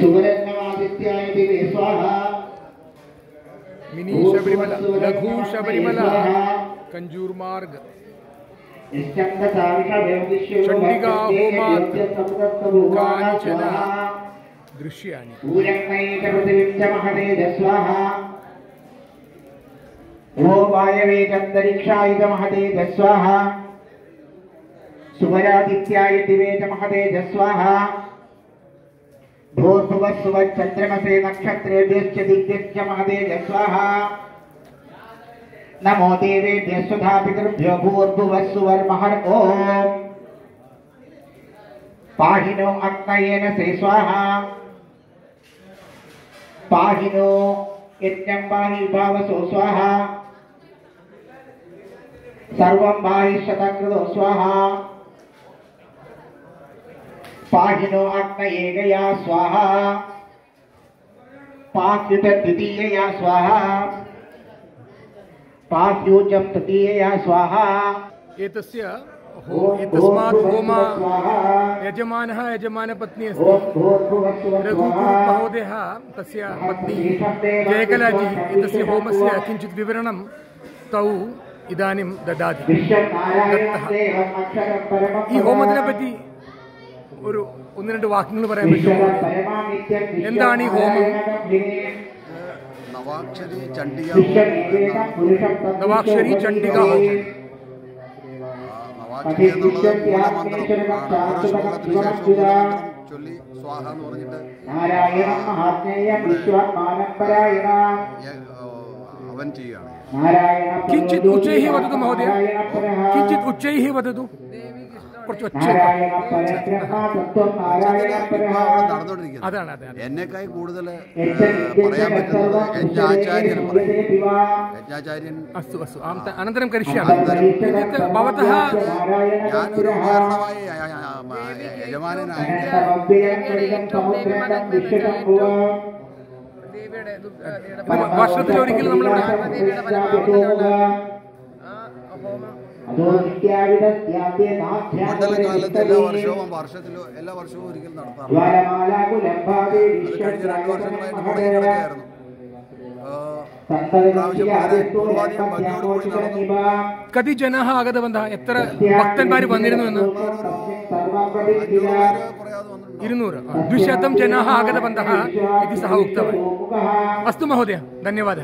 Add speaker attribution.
Speaker 1: सुवरत्नमादित्याय
Speaker 2: mini Sabarimala लघु शबरीमला कंजूर मार्ग।
Speaker 1: चंडिका होमात् कांचन
Speaker 2: दृश्यानि।
Speaker 1: ओम वायवेदन्तरिक्षायुधमहते दिवे तमहते दस्वाहा भूर्भुवस्सुवच्चन्द्रमसे नक्षत्रेभ्यश्च दिग्भ्यश्च महदेभ्य स्वाहा नमो देवेभ्यः सुधा पितृभ्यो भूर्भुवस्सुवर्महर ॐ पाहिनो अग्नयेन से स्वाहा पाहिनो यज्ञं पाहि भावसो स्वाहा सर्वं भाहि शतकृतो स्वाहा पाहिनो अन्नयेनया स्वाहा। पाहित द्वितीयया स्वाहा। पास्यूच तृतीयया स्वाहा।
Speaker 2: एतस्य यजमानः तस्य पत्नी
Speaker 1: जयकलाजी एतस्य होमस्य
Speaker 2: किञ्चित् विवरणं तौ इदानीं ददाति।
Speaker 1: ई होमदिनपति
Speaker 2: ഒരു ഒന്ന് രണ്ട് വാക്യങ്ങൾ പറയാൻ പറ്റുമോ?
Speaker 1: എന്താണ് ഈ ഹോമം?
Speaker 3: നവാക്ഷരി ചണ്ഡിക
Speaker 1: നവാക്ഷരി ചണ്ഡിക. ഹോമം
Speaker 3: നവാക്ഷരി എന്നുള്ളത് മൂലമന്ത്രം ആണ് ഓരോ ശ്ലോകത്തിന് ശേഷം മൂലമന്ത്രം ചൊല്ലി സ്വാഹ എന്ന് പറഞ്ഞിട്ട് അവൻ ചെയ്യുകയാണ്.
Speaker 1: കിഞ്ചിത് ഉച്ചൈः വദതു മഹോദയ. കിഞ്ചിത്
Speaker 2: ഉച്ചൈः വദതു
Speaker 4: കുറച്ച് ഒച്ച
Speaker 2: അതാണ് അതാണ്
Speaker 3: എന്നെക്കായി കൂടുതൽ പറയാൻ പറ്റുന്നത് യജ്ഞാചാര്യൻ യജ്ഞാചാര്യൻ
Speaker 2: അസ്തു അസ്തു. അനന്തരം കരിഷ്യാമി ഭവതഃ
Speaker 1: ഞാനൊരു ഉദാഹരണമായി
Speaker 3: യജമാനായ
Speaker 4: വർഷത്തിലൊരിക്കലും നമ്മളിവിടെ
Speaker 1: മണ്ഡലകാലത്ത് എല്ലാ വർഷവും
Speaker 3: വർഷത്തിലോ എല്ലാ വർഷവും ഒരിക്കൽ നടത്താറുണ്ട്.
Speaker 1: അത് കഴിഞ്ഞ രണ്ട് വർഷങ്ങളായിട്ട് മുടങ്ങി കിടക്കുകയായിരുന്നു
Speaker 2: കതി ജനഹ ആഗതബന്ധ എത്ര ഭക്തന്മാർ വന്നിരുന്നു എന്ന് ഇരുന്നൂറ്. ദ്വിശതം ജനഹ ആഗതബന്ധ
Speaker 1: ഇത് സഹ ഉക്തവാൻ.
Speaker 2: അസ്തു മഹോദയ ധന്യവാദ.